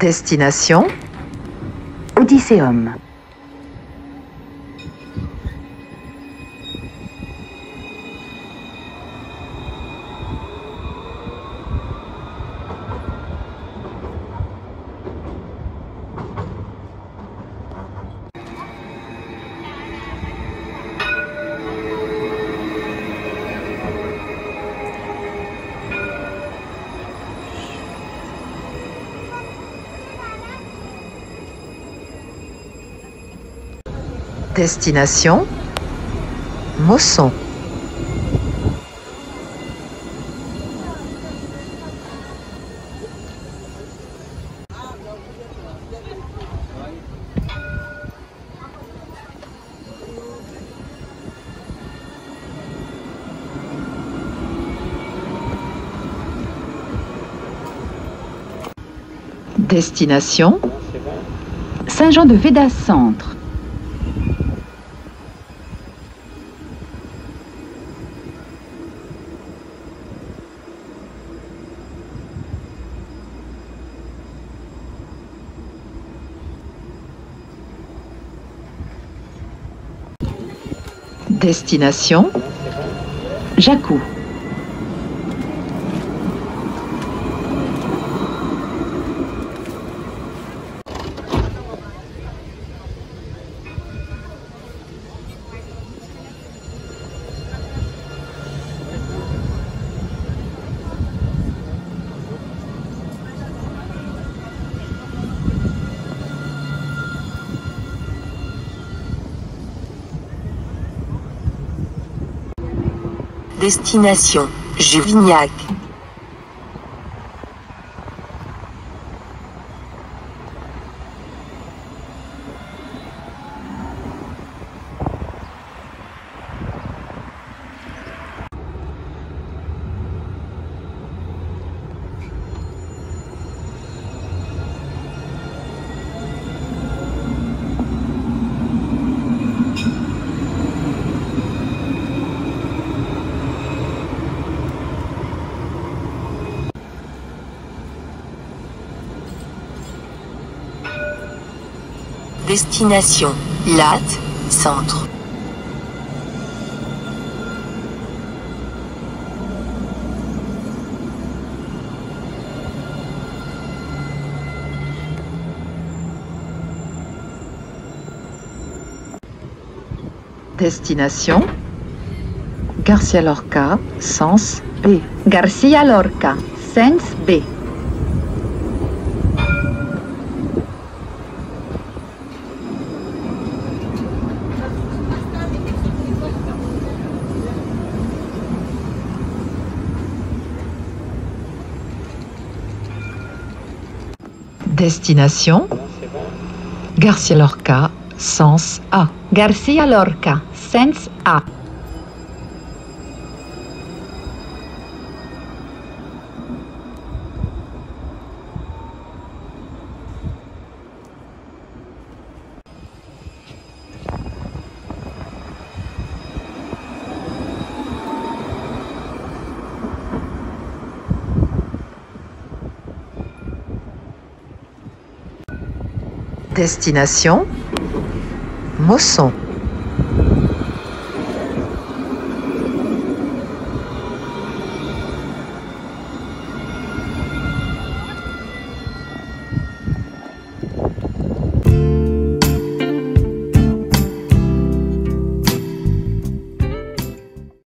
Destination Odysseum. Destination Mosson Destination Saint-Jean-de-Védas Centre. Destination Jacou. Destination Juvignac. Destination Latte, Centre. Destination Garcia Lorca, sens B. Garcia Lorca. Sens B. Destination Garcia Lorca, sens A. Garcia Lorca. Sens A. Destination Mosson